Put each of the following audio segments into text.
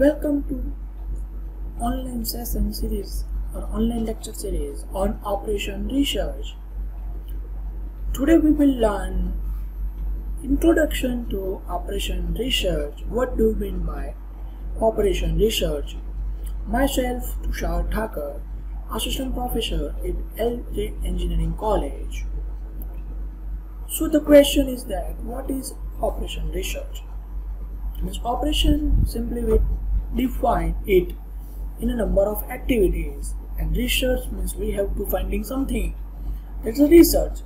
Welcome to online session series or online lecture series on Operation Research. Today we will learn Introduction to Operation Research. What do you mean by Operation Research? Myself, Tushar Thakar, Assistant Professor at LJ Engineering College. So the question is that what is Operation Research? Means operation simply we define it in a number of activities. And research means we have to finding something. That's a research.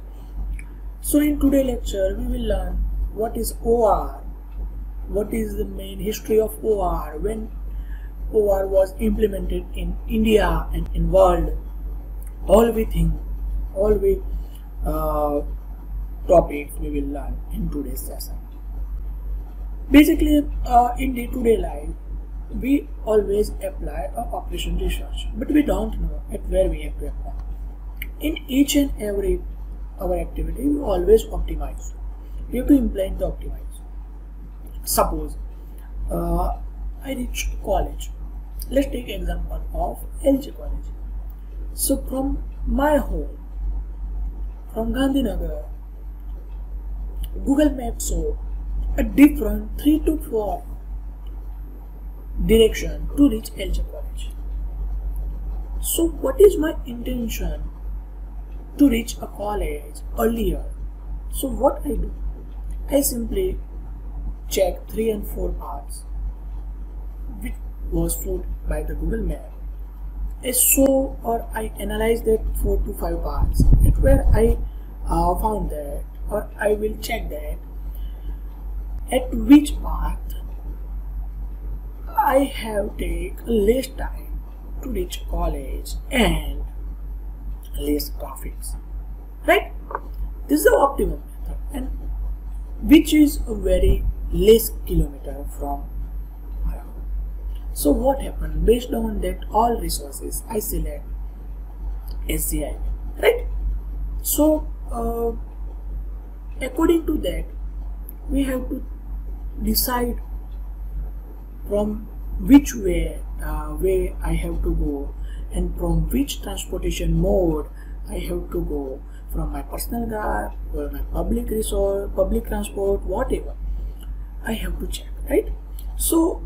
So in today lecture we will learn what is OR what is the main history of OR when OR was implemented in India and in world all we think all we uh, topics we will learn in today's session. Basically uh, in day-to-day life we always apply a operation research but we don't know at where we have to apply. In each and every our activity we always optimize. We have to implement the optimize. Suppose uh, i reach college. Let's take example of lj college. So from my home from gandhinagar google maps show a different 3 to 4 direction to reach LJ College. So what is my intention to reach a college earlier? So what I do? I simply check 3 and 4 paths which was put by the Google map. I saw or I analyze that 4 to 5 paths at where I uh, found that or I will check that at which path I have take less time to reach college and less profits. right? This is the optimum method and which is a very less kilometer from my home. So what happened? Based on that all resources I select SCI right? So uh, according to that we have to decide from which way uh, way I have to go? And from which transportation mode I have to go? From my personal car or my public resource public transport whatever. I have to check right? So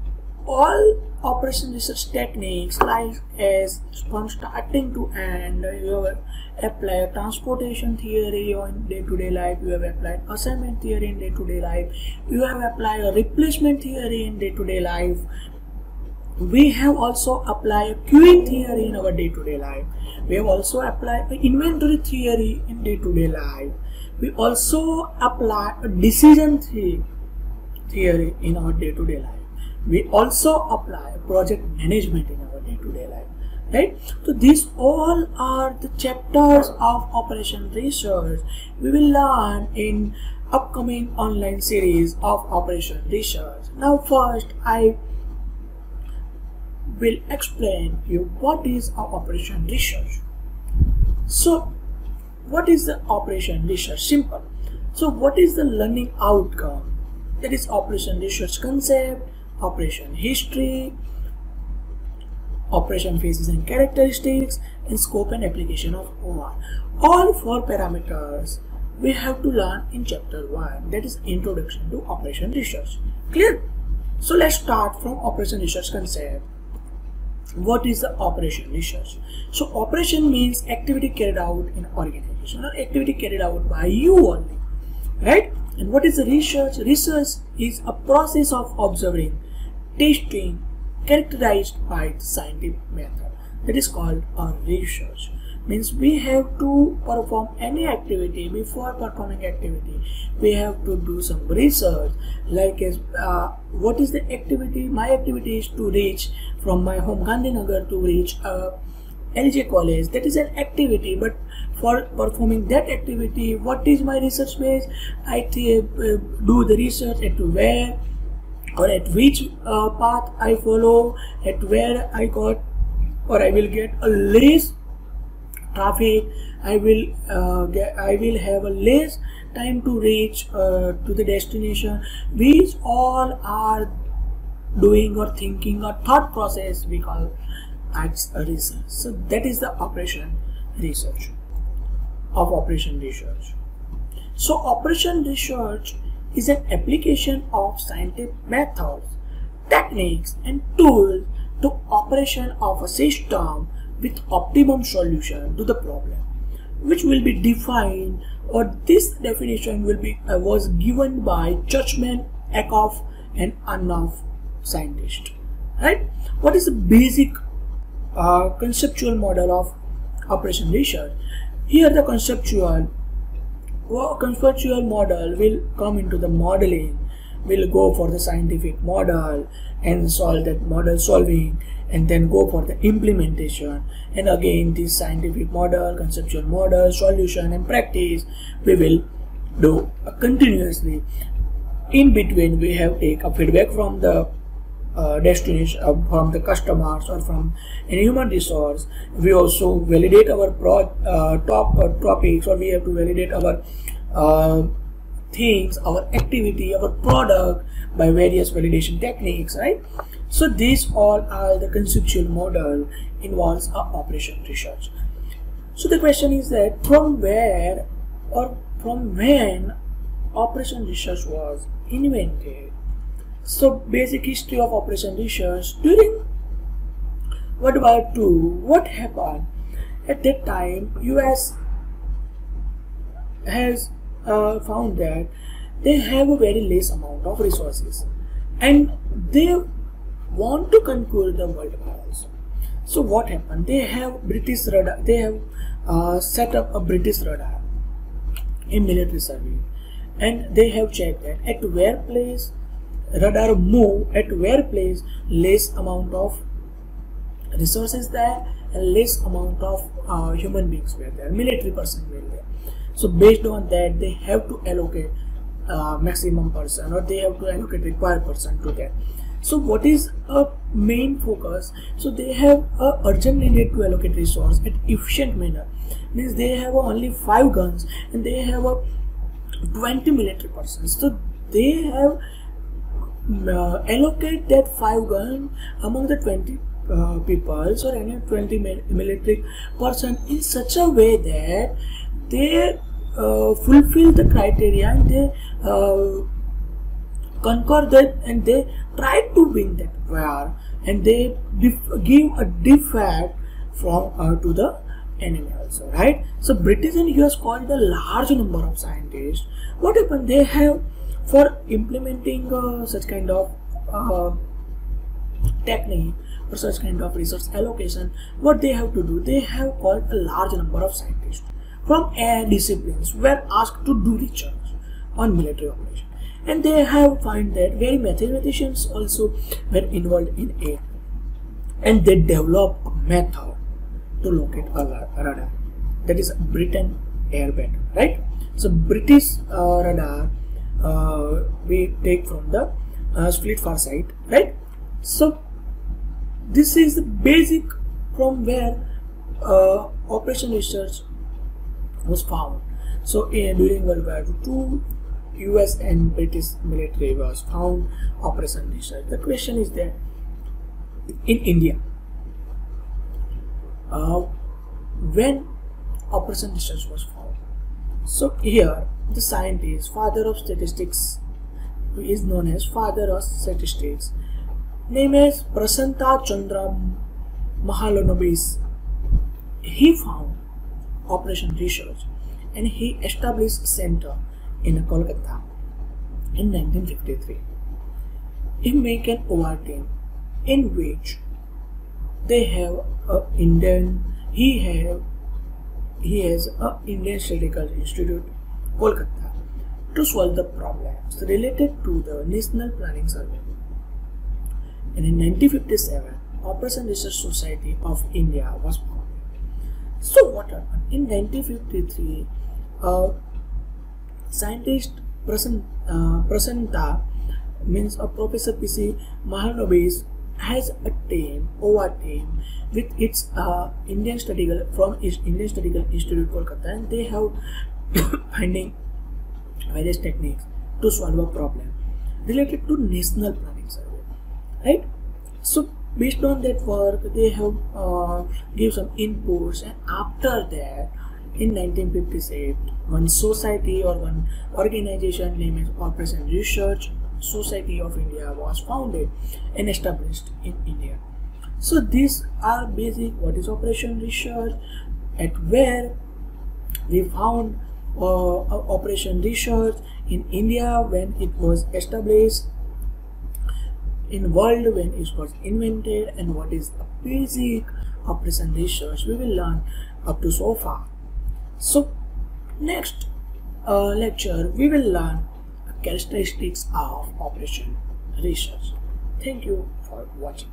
all operation research techniques like as from starting to end you have applied transportation theory on day-to-day life you have applied assignment theory in day-to-day life you have applied a replacement theory in day-to-day life. We have also applied queuing theory in our day-to-day life. We have also applied inventory theory in day-to-day life. We also apply a decision theory in our day-to-day life we also apply project management in our day-to-day life right? So these all are the chapters of operation research we will learn in upcoming online series of operation research. Now first i will explain you what is operation research. So what is the operation research? Simple. So what is the learning outcome? That is operation research concept operation history, operation phases and characteristics, and scope and application of OR. All four parameters we have to learn in chapter 1 that is introduction to operation research. Clear? So let's start from operation research concept. What is the operation research? So operation means activity carried out in organization or activity carried out by you only. Right? And what is the research? Research is a process of observing, testing, characterized by the scientific method. That is called a research. Means we have to perform any activity before performing activity. We have to do some research. Like as uh, what is the activity? My activity is to reach from my home Gandhinagar to reach uh, LJ college. That is an activity, but for performing that activity what is my research base i uh, do the research at where or at which uh, path i follow at where i got or i will get a less traffic i will uh, get i will have a less time to reach uh, to the destination these all are doing or thinking or thought process we call as a research. So that is the operation research of operation research. So operation research is an application of scientific methods, techniques and tools to operation of a system with optimum solution to the problem which will be defined or this definition will be uh, was given by Churchman, Ackoff and Arnoff scientist right what is the basic uh, conceptual model of operation research. Here the conceptual well, conceptual model will come into the modeling. Will go for the scientific model and solve that model solving and then go for the implementation. And again this scientific model conceptual model solution and practice we will do continuously. In between we have take a feedback from the uh, destination uh, from the customers or from any human resource. We also validate our pro, uh, top uh, topics or we have to validate our things our activity our product by various validation techniques right? So these all are the conceptual model involves a operation research. So the question is that from where or from when operation research was invented so basic history of Operation Research during World War II, what happened? At that time, US has uh, found that they have a very less amount of resources and they want to conquer the world also. So what happened? They have British radar, they have uh, set up a British radar in military survey and they have checked that at where place radar move at where place less amount of resources there and less amount of uh, human beings were there military person were there. So based on that they have to allocate uh, maximum person or they have to allocate required person to that. So what is a main focus? So they have a urgently need to allocate resource at efficient manner. Means they have only five guns and they have a 20 military persons. So they have uh, allocate that five gun among the 20 uh, people or any 20 military person in such a way that they uh, fulfill the criteria and they uh, conquer that and they try to win that war and they give a defect from uh, to the enemy also right? So british and us called a large number of scientists. What happened? They have for implementing uh, such kind of uh, technique or such kind of resource allocation what they have to do they have called a large number of scientists from air disciplines were asked to do research on military operation. And they have found that very mathematicians also were involved in air and they developed a method to locate a radar. That is britain airbender right? So british uh, radar we take from the uh, split far side right? So this is the basic from where uh, operation research was found. So in, during world war ii us and british military was found operation research. The question is that in india uh, when operation research was found? So here the scientist, father of statistics, who is known as father of statistics, name is Prasanta Chandra Mahalanobis. He found Operation Research and he established center in Kolkata in 1953. He make an team in which they have a Indian, he have he has a Indian Statistical Institute Kolkata to solve the problems related to the National Planning Survey. And in 1957, Operation Research Society of India was formed. So what happened? In 1953, uh, scientist Prasan, uh, means a Professor P.C. Mahalanobis has a team, OR team, with its uh, Indian Statistical from Indian Statistical Institute Kolkata, and they have finding various techniques to solve a problem related to national planning survey right? So based on that work they have uh, give some inputs and after that in 1956 one society or one organization named operation research society of india was founded and established in india. So these are basic what is operation research? At where we found uh, operation research in india when it was established in world when it was invented and what is the basic operation research we will learn up to so far. So next uh, lecture we will learn characteristics of operation research thank you for watching